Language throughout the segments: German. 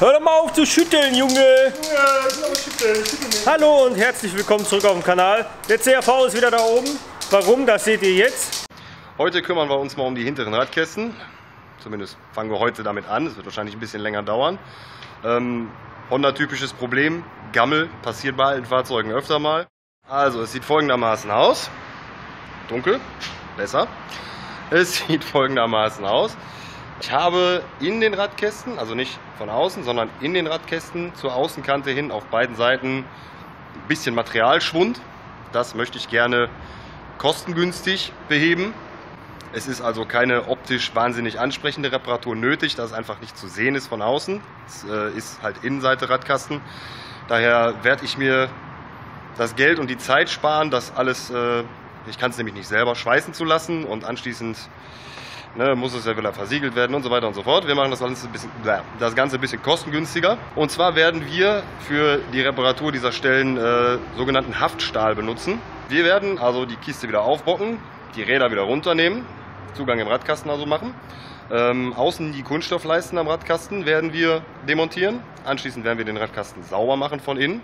Hör doch mal auf zu schütteln, Junge! Hallo und herzlich willkommen zurück auf dem Kanal. Der CRV ist wieder da oben. Warum, das seht ihr jetzt. Heute kümmern wir uns mal um die hinteren Radkästen. Zumindest fangen wir heute damit an. Es wird wahrscheinlich ein bisschen länger dauern. Ähm, Honda-typisches Problem. Gammel passiert bei alten Fahrzeugen öfter mal. Also, es sieht folgendermaßen aus. Dunkel, besser. Es sieht folgendermaßen aus. Ich habe in den Radkästen, also nicht von außen, sondern in den Radkästen zur Außenkante hin auf beiden Seiten ein bisschen Materialschwund. Das möchte ich gerne kostengünstig beheben. Es ist also keine optisch wahnsinnig ansprechende Reparatur nötig, da es einfach nicht zu sehen ist von außen. Es äh, ist halt Innenseite Radkasten. Daher werde ich mir das Geld und die Zeit sparen, das alles, äh, ich kann es nämlich nicht selber schweißen zu lassen und anschließend ne, muss es ja wieder versiegelt werden und so weiter und so fort. Wir machen das Ganze ein bisschen, das Ganze ein bisschen kostengünstiger. Und zwar werden wir für die Reparatur dieser Stellen äh, sogenannten Haftstahl benutzen. Wir werden also die Kiste wieder aufbocken, die Räder wieder runternehmen, Zugang im Radkasten also machen. Ähm, außen die Kunststoffleisten am Radkasten werden wir demontieren. Anschließend werden wir den Radkasten sauber machen von innen.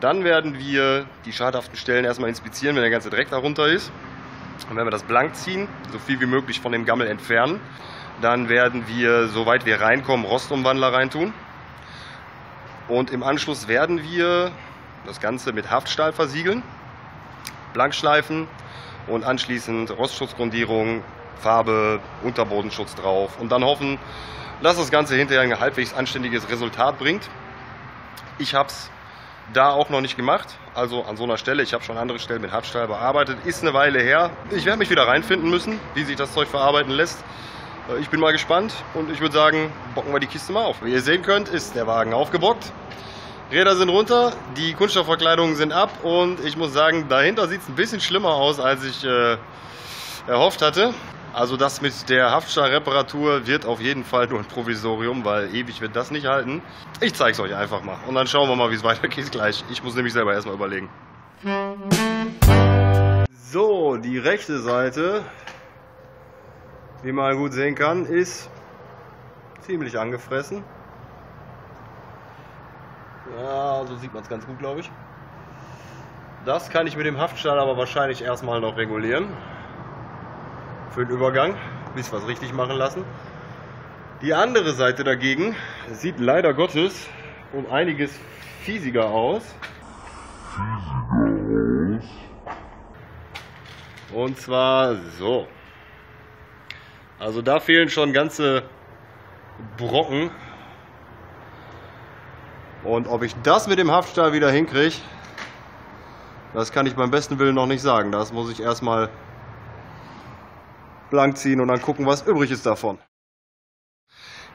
Dann werden wir die schadhaften Stellen erstmal inspizieren, wenn der ganze Dreck darunter ist. Und wenn wir das blank ziehen, so viel wie möglich von dem Gammel entfernen, dann werden wir, soweit wir reinkommen, Rostumwandler reintun. Und im Anschluss werden wir das Ganze mit Haftstahl versiegeln, blank schleifen und anschließend Rostschutzgrundierung, Farbe, Unterbodenschutz drauf und dann hoffen, dass das Ganze hinterher ein halbwegs anständiges Resultat bringt. Ich habe es da auch noch nicht gemacht. Also an so einer Stelle, ich habe schon andere Stellen mit Hartstahl bearbeitet, ist eine Weile her. Ich werde mich wieder reinfinden müssen, wie sich das Zeug verarbeiten lässt. Äh, ich bin mal gespannt und ich würde sagen, bocken wir die Kiste mal auf. Wie ihr sehen könnt, ist der Wagen aufgebockt. Räder sind runter, die Kunststoffverkleidungen sind ab und ich muss sagen, dahinter sieht es ein bisschen schlimmer aus, als ich äh, erhofft hatte. Also das mit der Haftstahlreparatur wird auf jeden Fall nur ein Provisorium, weil ewig wird das nicht halten. Ich zeige es euch einfach mal und dann schauen wir mal, wie es weitergeht gleich. Ich muss nämlich selber erstmal überlegen. So, die rechte Seite, wie man gut sehen kann, ist ziemlich angefressen. Ja, so sieht man es ganz gut, glaube ich. Das kann ich mit dem Haftstahl aber wahrscheinlich erstmal noch regulieren für den Übergang, bis wir es richtig machen lassen. Die andere Seite dagegen sieht leider Gottes um einiges fiesiger aus. Und zwar so. Also da fehlen schon ganze Brocken. Und ob ich das mit dem Haftstahl wieder hinkriege, das kann ich beim besten Willen noch nicht sagen. Das muss ich erstmal blank ziehen und dann gucken, was übrig ist davon.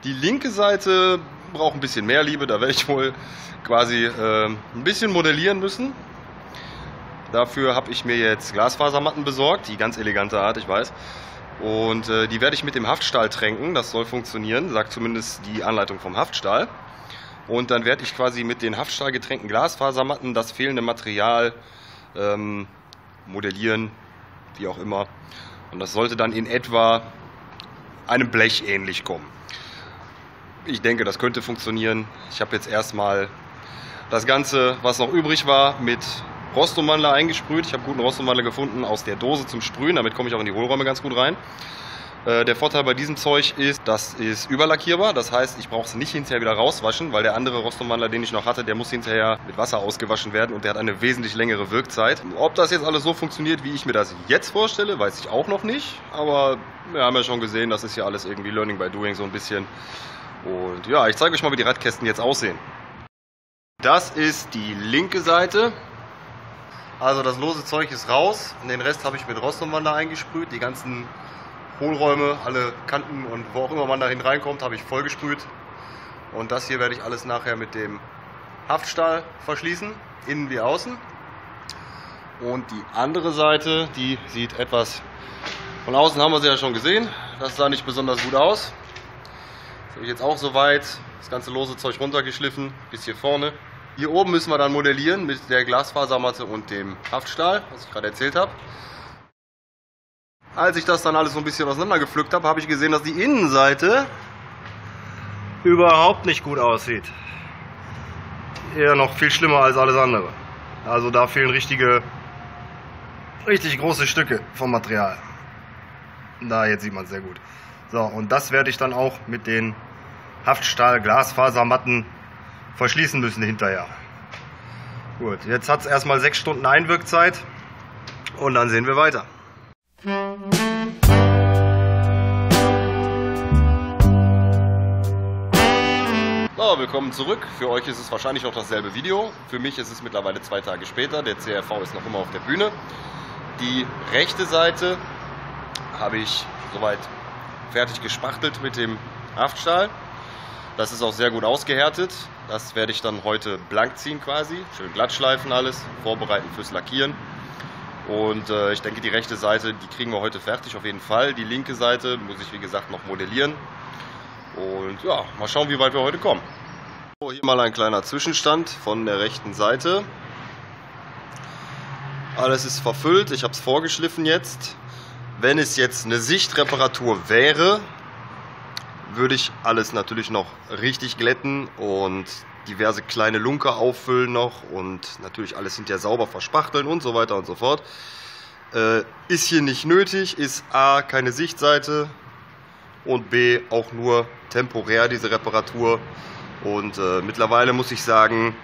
Die linke Seite braucht ein bisschen mehr Liebe, da werde ich wohl quasi äh, ein bisschen modellieren müssen. Dafür habe ich mir jetzt Glasfasermatten besorgt, die ganz elegante Art, ich weiß. Und äh, die werde ich mit dem Haftstahl tränken, das soll funktionieren, sagt zumindest die Anleitung vom Haftstahl. Und dann werde ich quasi mit den Haftstahl getränkten Glasfasermatten das fehlende Material ähm, modellieren, wie auch immer. Und das sollte dann in etwa einem Blech ähnlich kommen. Ich denke, das könnte funktionieren. Ich habe jetzt erstmal das Ganze, was noch übrig war, mit Rostumwandler eingesprüht. Ich habe guten Rostumwandler gefunden aus der Dose zum Sprühen. Damit komme ich auch in die Hohlräume ganz gut rein. Äh, der Vorteil bei diesem Zeug ist, das ist überlackierbar. Das heißt, ich brauche es nicht hinterher wieder rauswaschen, weil der andere Rostumwandler, den ich noch hatte, der muss hinterher mit Wasser ausgewaschen werden und der hat eine wesentlich längere Wirkzeit. Ob das jetzt alles so funktioniert, wie ich mir das jetzt vorstelle, weiß ich auch noch nicht. Aber wir haben ja schon gesehen, das ist ja alles irgendwie Learning by Doing so ein bisschen. Und ja, ich zeige euch mal, wie die Radkästen jetzt aussehen. Das ist die linke Seite. Also das lose Zeug ist raus. Den Rest habe ich mit Rostumwandler eingesprüht. Die ganzen Hohlräume, alle Kanten und wo auch immer man dahin reinkommt, habe ich vollgesprüht. Und das hier werde ich alles nachher mit dem Haftstahl verschließen, innen wie außen. Und die andere Seite, die sieht etwas, von außen haben wir sie ja schon gesehen, das sah nicht besonders gut aus. Das habe ich jetzt auch soweit, das ganze lose Zeug runtergeschliffen, bis hier vorne. Hier oben müssen wir dann modellieren mit der Glasfasermatte und dem Haftstahl, was ich gerade erzählt habe. Als ich das dann alles so ein bisschen auseinandergepflückt habe, habe ich gesehen, dass die Innenseite überhaupt nicht gut aussieht. Eher noch viel schlimmer als alles andere. Also da fehlen richtige, richtig große Stücke vom Material. Da, jetzt sieht man es sehr gut. So, und das werde ich dann auch mit den Haftstahl-Glasfasermatten verschließen müssen hinterher. Gut, jetzt hat es erstmal sechs Stunden Einwirkzeit und dann sehen wir weiter. So, willkommen zurück. Für euch ist es wahrscheinlich auch dasselbe Video. Für mich ist es mittlerweile zwei Tage später. Der CRV ist noch immer auf der Bühne. Die rechte Seite habe ich soweit fertig gespachtelt mit dem Haftstahl. Das ist auch sehr gut ausgehärtet. Das werde ich dann heute blank ziehen quasi. Schön glatt schleifen alles, vorbereiten fürs Lackieren. Und äh, ich denke, die rechte Seite, die kriegen wir heute fertig auf jeden Fall. Die linke Seite muss ich, wie gesagt, noch modellieren. Und ja, mal schauen, wie weit wir heute kommen. So, hier mal ein kleiner Zwischenstand von der rechten Seite. Alles ist verfüllt, ich habe es vorgeschliffen jetzt. Wenn es jetzt eine Sichtreparatur wäre, würde ich alles natürlich noch richtig glätten und diverse kleine Lunker auffüllen noch und natürlich alles hinterher sauber verspachteln und so weiter und so fort. Äh, ist hier nicht nötig, ist A keine Sichtseite und B auch nur temporär diese Reparatur. Und äh, mittlerweile muss ich sagen,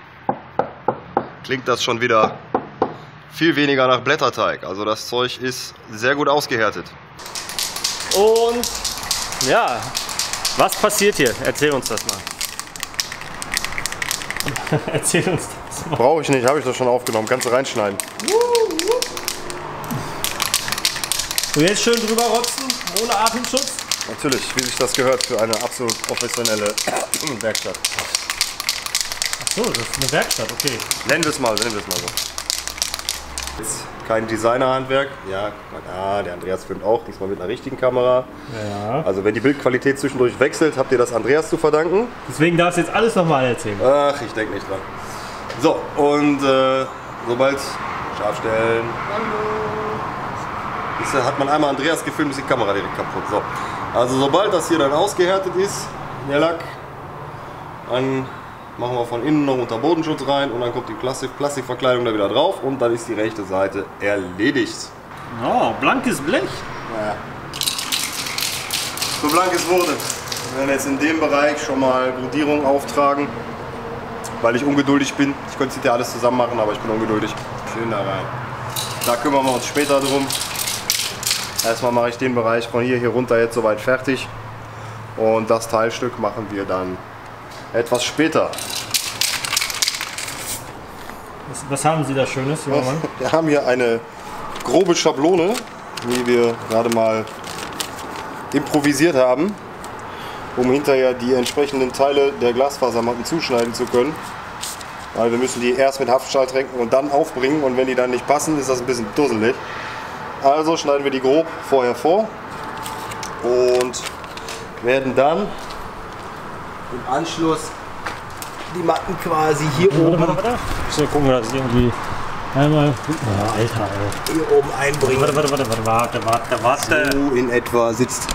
klingt das schon wieder viel weniger nach Blätterteig. Also das Zeug ist sehr gut ausgehärtet. Und ja, was passiert hier? Erzähl uns das mal. Erzähl uns das mal. Brauche ich nicht, habe ich das schon aufgenommen. Kannst du reinschneiden. Und jetzt schön drüber rotzen, ohne Atemschutz. Natürlich, wie sich das gehört für eine absolut professionelle Werkstatt. Ach so, das ist eine Werkstatt, okay. Nennen wir es mal, nennen wir es mal so. Ist kein Designerhandwerk. Ja, ah, der Andreas filmt auch, diesmal mit einer richtigen Kamera. Ja. Also wenn die Bildqualität zwischendurch wechselt, habt ihr das Andreas zu verdanken. Deswegen darfst du jetzt alles nochmal erzählen. Ach, ich denke nicht dran. So, und äh, sobald scharf stellen. Ist, hat man einmal Andreas gefilmt, ist die Kamera direkt kaputt. So. Also sobald das hier dann ausgehärtet ist, der Lack, dann machen wir von innen noch unter Bodenschutz rein und dann kommt die Plastik Plastikverkleidung da wieder drauf und dann ist die rechte Seite erledigt. Oh, blankes Blech. Naja. So blank es wurde. Wir werden jetzt in dem Bereich schon mal Grundierung auftragen, weil ich ungeduldig bin. Ich könnte es ja alles zusammen machen, aber ich bin ungeduldig. Schön da rein. Da kümmern wir uns später drum. Erstmal mache ich den Bereich von hier hier runter jetzt soweit fertig und das Teilstück machen wir dann etwas später. Was, was haben Sie da Schönes, junger Mann? Wir haben hier eine grobe Schablone, die wir gerade mal improvisiert haben, um hinterher die entsprechenden Teile der Glasfasermatten zuschneiden zu können. Weil wir müssen die erst mit Haftstahl tränken und dann aufbringen und wenn die dann nicht passen, ist das ein bisschen dusselig. Also schneiden wir die grob vorher vor und werden dann im Anschluss die Matten quasi hier Warte, oben, warte, warte. Ich muss gucken, dass ich irgendwie einmal. Ja, Alter, ey. hier oben einbringen. Warte, warte, warte, warte, warte, warte. So in etwa sitzt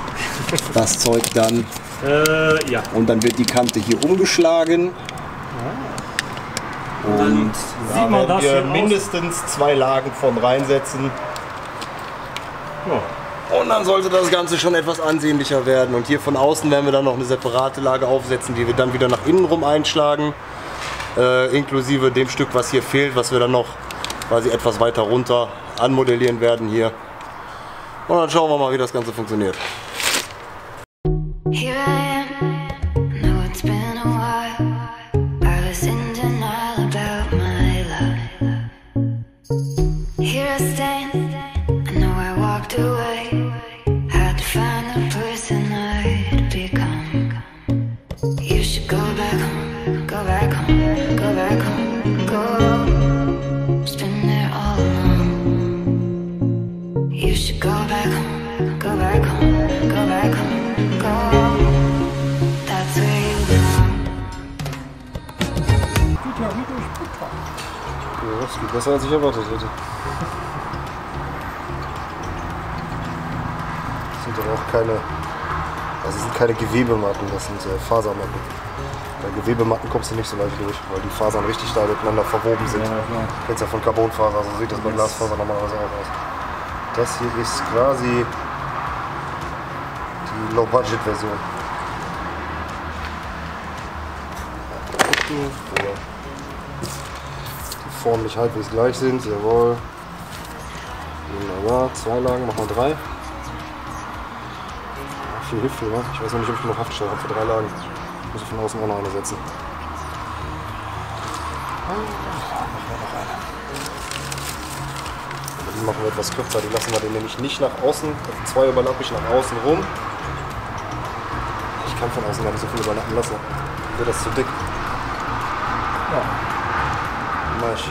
das Zeug dann Äh, ja. und dann wird die Kante hier umgeschlagen. Und da werden wir hier aus? mindestens zwei Lagen von reinsetzen. ja. Und dann sollte das Ganze schon etwas ansehnlicher werden. Und hier von außen werden wir dann noch eine separate Lage aufsetzen, die wir dann wieder nach innen rum einschlagen. Äh, inklusive dem Stück, was hier fehlt, was wir dann noch quasi etwas weiter runter anmodellieren werden hier. Und dann schauen wir mal, wie das Ganze funktioniert. Besser als ich erwartet hätte. Keine Das sind keine Gewebematten, das sind äh, Fasermatten. Bei Gewebematten kommst du nicht so leicht durch, weil die Fasern richtig da miteinander verwoben sind. Ja, klar. Kennst ja von Carbonfaser, so sieht das bei Glasfaser normalerweise auch aus. Das hier ist quasi die Low-Budget-Version. Die formlich halbwegs gleich sind, jawohl. Wunderbar, zwei Lagen, machen wir drei. Viel hilft viel, ne? Ich weiß noch nicht, ob ich genug Haftstall habe für drei Lagen. Ich muss von außen auch noch eine setzen. Die machen wir etwas kürzer, die lassen wir den nämlich nicht nach außen, also zwei überlappe ich nach außen rum. Ich kann von außen gar nicht so viel überlappen lassen. Wird das zu dick. Ja. Mache ich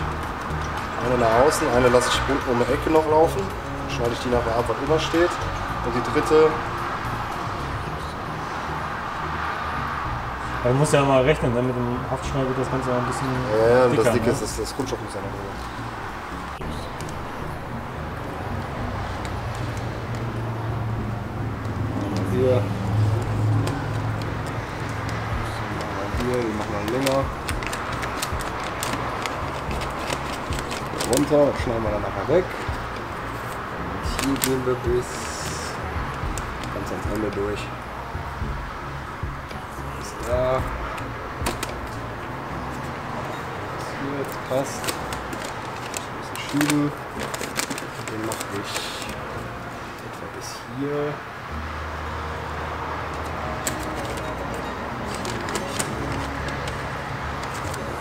eine nach außen, eine lasse ich unten um die Ecke noch laufen. Schneide ich die nachher ab, was immer steht. Und die dritte, Aber du musst ja mal rechnen, ne? mit dem Haftschnall wird das Ganze ein bisschen ja, ja, dicker. das dicke ne? ist das, das Kunststoff muss ja noch drüber. Hier. Hier, die machen wir länger. Runter, das schneiden wir dann nachher weg. Und hier gehen wir bis ganz ans Ende durch. Da. Das hier jetzt passt. Ein bisschen schieben. Den mache ich etwa bis hier.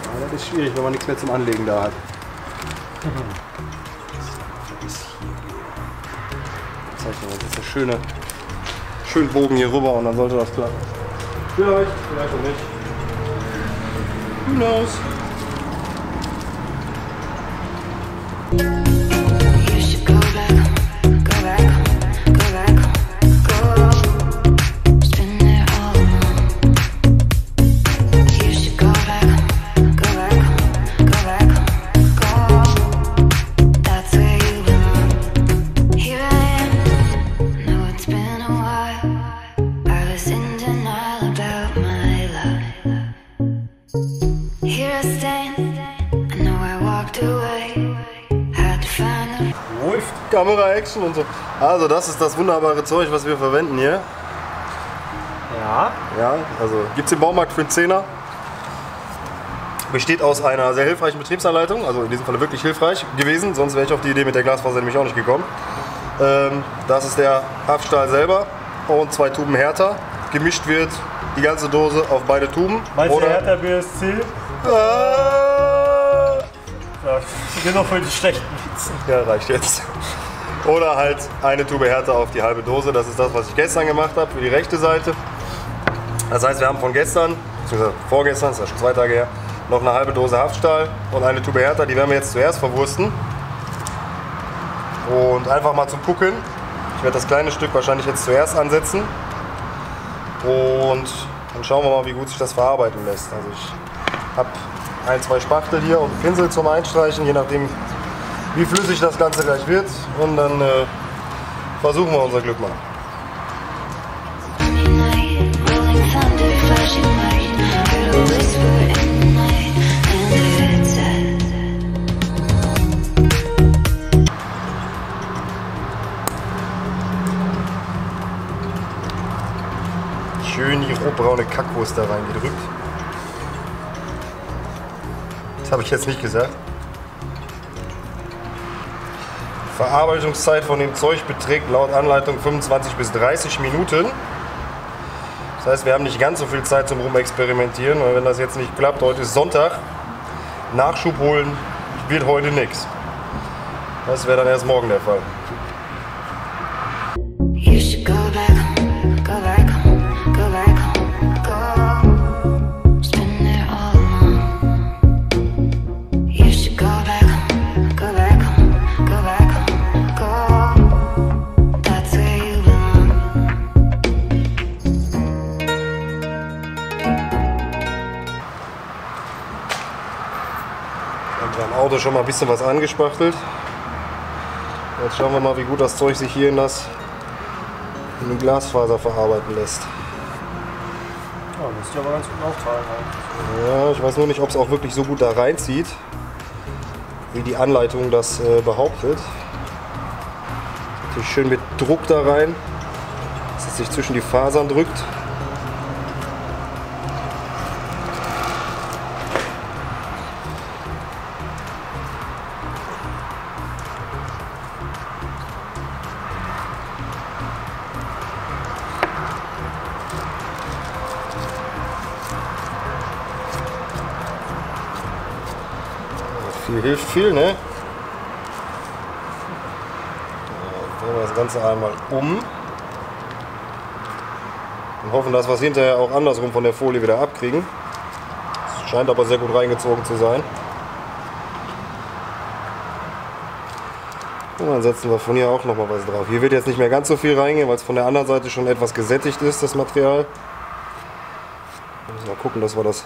Ja, das ist schwierig, wenn man nichts mehr zum Anlegen da hat. Wir jetzt eine schöne, schönen Bogen hier rüber und dann sollte das klappen. Vielleicht, vielleicht auch nicht. Who knows? Läuft. Kamera, Action und so. Also das ist das wunderbare Zeug, was wir verwenden hier. Ja. Ja, also gibt es im Baumarkt für einen Zehner. Besteht aus einer sehr hilfreichen Betriebsanleitung, also in diesem Fall wirklich hilfreich gewesen, sonst wäre ich auf die Idee mit der Glasfaser nämlich auch nicht gekommen. Ähm, das ist der Haftstahl selber und zwei Tuben Härter. Gemischt wird die ganze Dose auf beide Tuben. Meinst du Hertha BSC? Ah! Ja, genau für die schlechten Witze. Ja, reicht jetzt. Oder halt eine Tube Härte auf die halbe Dose. Das ist das, was ich gestern gemacht habe für die rechte Seite. Das heißt, wir haben von gestern, beziehungsweise vorgestern, das ist ja schon zwei Tage her, noch eine halbe Dose Haftstahl und eine Tube Härter. Die werden wir jetzt zuerst verwursten. Und einfach mal zum Gucken. Ich werde das kleine Stück wahrscheinlich jetzt zuerst ansetzen. Und dann schauen wir mal, wie gut sich das verarbeiten lässt. Also ich habe ein, zwei Spachtel hier und einen Pinsel zum Einstreichen, je nachdem, wie flüssig das Ganze gleich wird. Und dann äh, versuchen wir unser Glück mal. Schön die rotbraune Kackwurst da reingedrückt. Habe ich jetzt nicht gesagt. Verarbeitungszeit von dem Zeug beträgt laut Anleitung 25 bis 30 Minuten. Das heißt, wir haben nicht ganz so viel Zeit zum Rumexperimentieren. Und wenn das jetzt nicht klappt, heute ist Sonntag, Nachschub holen wird heute nichts. Das wäre dann erst morgen der Fall. Bisschen was angespachtelt. Jetzt schauen wir mal, wie gut das Zeug sich hier in das in die Glasfaser verarbeiten lässt. Müsste aber ganz gut aufteilen eigentlich. Ja, ich weiß nur nicht, ob es auch wirklich so gut da reinzieht, wie die Anleitung das äh, behauptet. Natürlich schön mit Druck da rein, dass es sich zwischen die Fasern drückt. Viel ne? So, drehen wir das Ganze einmal um. Und hoffen, dass wir es hinterher auch andersrum von der Folie wieder abkriegen. Es scheint aber sehr gut reingezogen zu sein. Und dann setzen wir von hier auch noch mal was drauf. Hier wird jetzt nicht mehr ganz so viel reingehen, weil es von der anderen Seite schon etwas gesättigt ist, das Material. Müssen mal gucken, dass wir das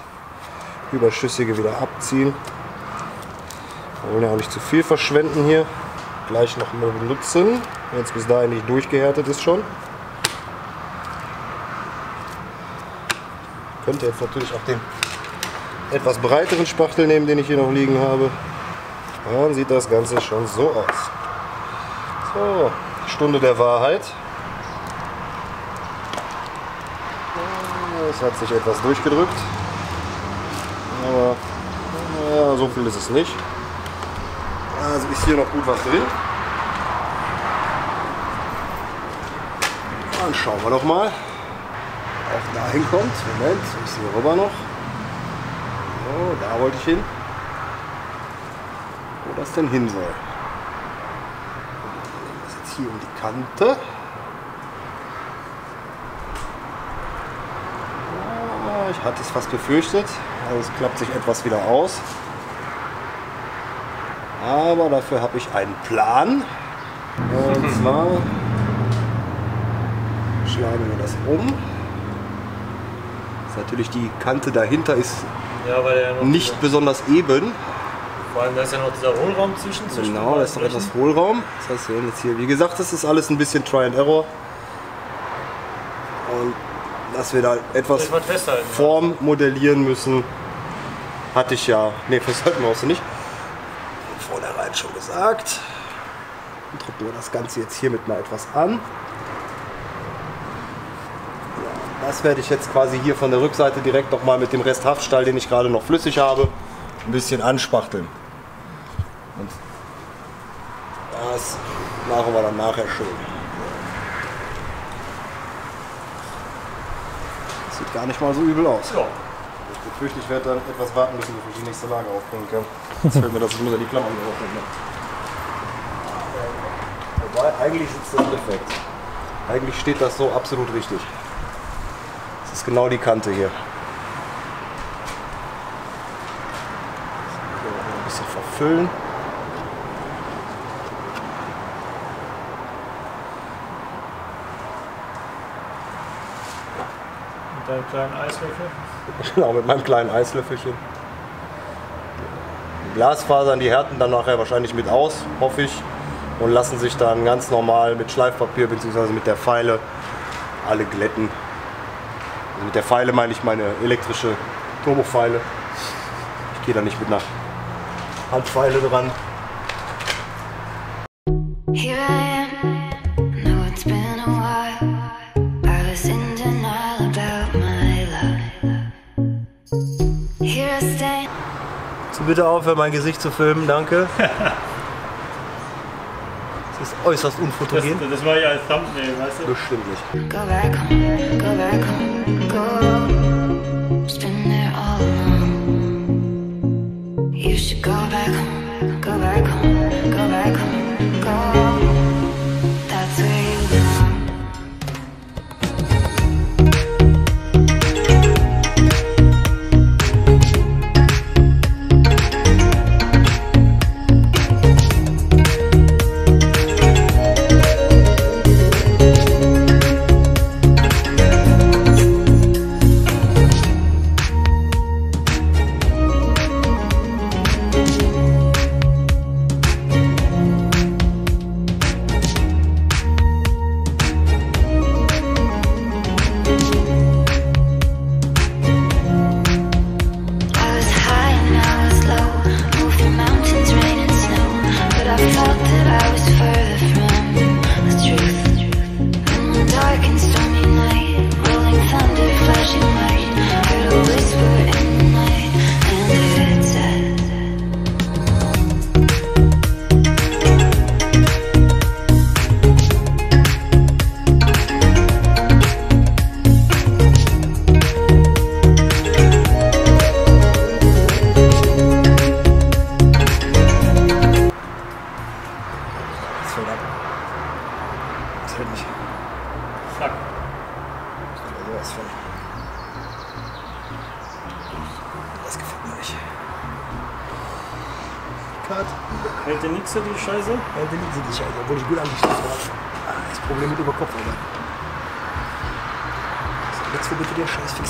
Überschüssige wieder abziehen. Wir wollen ja auch nicht zu viel verschwenden hier. Gleich noch mal benutzen, wenn es bis dahin nicht durchgehärtet ist schon. Könnt ihr jetzt natürlich auch den etwas breiteren Spachtel nehmen, den ich hier noch liegen habe. Dann sieht das Ganze schon so aus. So, Stunde der Wahrheit. Es hat sich etwas durchgedrückt. Aber ja, so viel ist es nicht. Also ist hier noch gut was drin. Dann schauen wir doch mal. Auch dahin kommt. Moment, ich sehe rüber noch. So, da wollte ich hin. Wo das denn hin soll. Das ist jetzt hier um die Kante. Ich hatte es fast befürchtet. Also es klappt sich etwas wieder aus. Aber dafür habe ich einen Plan. Und zwar schlagen wir das um. Ist natürlich die Kante dahinter ist Ja, noch nicht besonders eben. Vor allem da ist ja noch dieser Hohlraum zwischen. zwischen Genau, da ist noch etwas Hohlraum. Das heißt, wir haben jetzt hier, wie gesagt, das ist alles ein bisschen Try and Error. Und dass wir da etwas. Form modellieren müssen, hatte ich ja. Ne, festhalten brauchst du nicht. Vornherein schon gesagt. Dann drücken wir das Ganze jetzt hiermit mal etwas an. Das werde ich jetzt quasi hier von der Rückseite direkt noch mal mit dem Rest Haftstahl, den ich gerade noch flüssig habe, ein bisschen anspachteln. Und das machen wir dann nachher schön. Sieht gar nicht mal so übel aus. Ja. Ich befürchte, ich werde dann etwas warten müssen, bevor ich die nächste Lage aufbringen kann. Jetzt fällt mir das, ich muss ja die Klammern geöffnet Wobei, eigentlich sitzt das perfekt. Eigentlich steht das so absolut richtig. Das ist genau die Kante hier. Ein bisschen verfüllen. Kleinen Eiswürfel. Genau, mit meinem kleinen Eislöffelchen. Die Glasfasern, die härten dann nachher wahrscheinlich mit aus, hoffe ich. Und lassen sich dann ganz normal mit Schleifpapier bzw. mit der Feile alle glätten. Also mit der Feile meine ich meine elektrische Turbofeile. Ich gehe da nicht mit einer Handfeile dran. Here I bitte aufhören, mein Gesicht zu filmen, danke. Das ist äußerst Das, unfotogen. das war ja als Thumbnail, weißt du? Bestimmt nicht. Go back home. Go back home.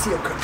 Den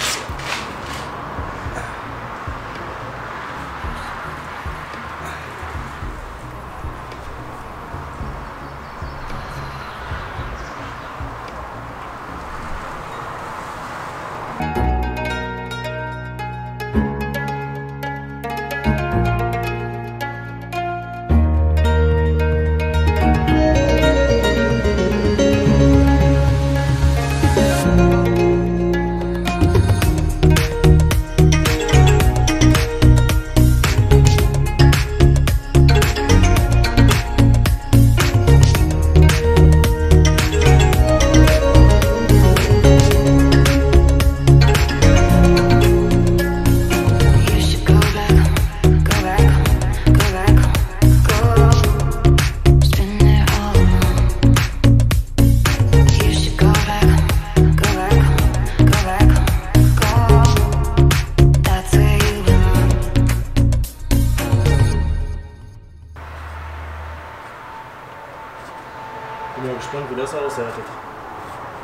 wie das aushärtet.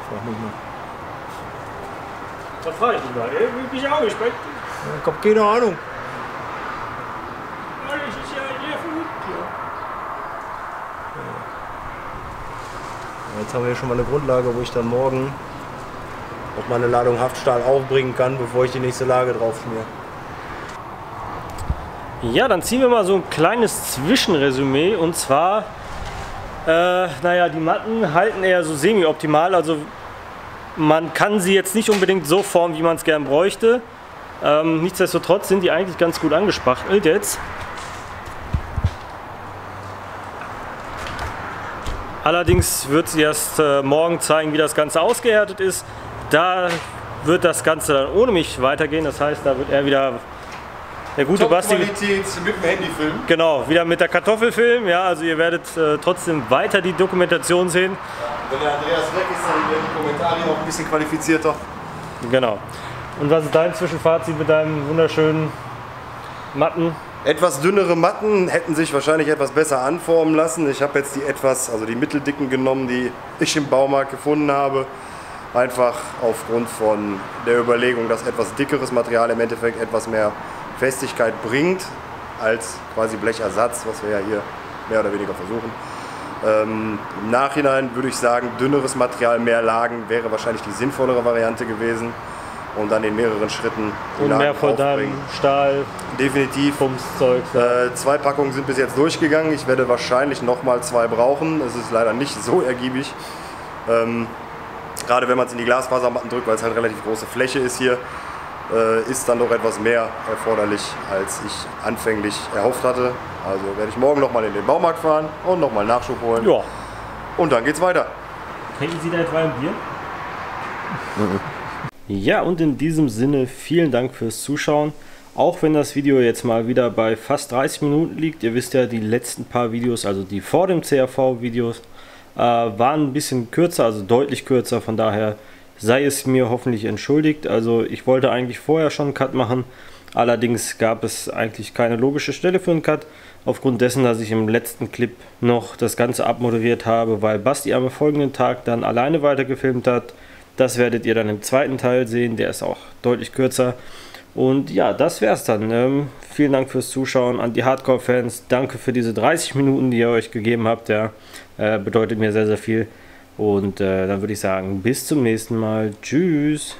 Frag mich mal. Da frage ich dich mal. ey, Bin ich auch gespannt. Ich hab keine Ahnung. Alles ist ja sehr verrückt hier. Jetzt haben wir hier schon mal eine Grundlage, wo ich dann morgen auch meine Ladung Haftstahl aufbringen kann, bevor ich die nächste Lage drauf schmier. Ja, dann ziehen wir mal so ein kleines Zwischenresümee und zwar, äh, naja, die Matten halten eher so semi-optimal, also man kann sie jetzt nicht unbedingt so formen, wie man es gern bräuchte. Ähm, nichtsdestotrotz sind die eigentlich ganz gut angespachtelt jetzt. Allerdings wird sie erst äh, morgen zeigen, wie das Ganze ausgehärtet ist. Da wird das Ganze dann ohne mich weitergehen. Das heißt, da wird er wieder der gute Basti Qualität mit dem Handyfilm. Genau, wieder mit der Kartoffelfilm. Ja, also ihr werdet äh, trotzdem weiter die Dokumentation sehen. Wenn der Andreas weg ist, dann werden die Kommentare auch ein bisschen qualifizierter. Genau. Und was ist dein Zwischenfazit mit deinem wunderschönen Matten? Etwas dünnere Matten hätten sich wahrscheinlich etwas besser anformen lassen. Ich habe jetzt die etwas, also die mitteldicken genommen, die ich im Baumarkt gefunden habe. Einfach aufgrund von der Überlegung, dass etwas dickeres Material im Endeffekt etwas mehr Festigkeit bringt als quasi Blechersatz, was wir ja hier mehr oder weniger versuchen. Ähm, Im Nachhinein würde ich sagen, dünneres Material, mehr Lagen wäre wahrscheinlich die sinnvollere Variante gewesen. Und dann in mehreren Schritten die Und Lagen mehr von deinem. Stahl, Definitiv. Pumpszeug. Äh, zwei Packungen sind bis jetzt durchgegangen. Ich werde wahrscheinlich nochmal zwei brauchen. Es ist leider nicht so ergiebig. Ähm, gerade wenn man es in die Glasfasermatten drückt, weil es halt relativ große Fläche ist hier, äh, ist dann doch etwas mehr erforderlich, als ich anfänglich erhofft hatte. Also werde ich morgen nochmal in den Baumarkt fahren und nochmal Nachschub holen. Ja. Und dann geht's weiter. Trinken Sie da etwa ein Bier? Ja, und in diesem Sinne vielen Dank fürs Zuschauen. Auch wenn das Video jetzt mal wieder bei fast 30 Minuten liegt. Ihr wisst ja, die letzten paar Videos, also die vor dem CRV-Videos, äh, waren ein bisschen kürzer, also deutlich kürzer. Von daher sei es mir hoffentlich entschuldigt. Also ich wollte eigentlich vorher schon einen Cut machen. Allerdings gab es eigentlich keine logische Stelle für einen Cut. Aufgrund dessen, dass ich im letzten Clip noch das Ganze abmoderiert habe, weil Basti am folgenden Tag dann alleine weitergefilmt hat. Das werdet ihr dann im zweiten Teil sehen, der ist auch deutlich kürzer. Und ja, das wär's dann. Ähm, vielen Dank fürs Zuschauen an die Hardcore-Fans. Danke für diese 30 Minuten, die ihr euch gegeben habt. Ja, äh, bedeutet mir sehr, sehr viel. Und äh, dann würde ich sagen, bis zum nächsten Mal. Tschüss.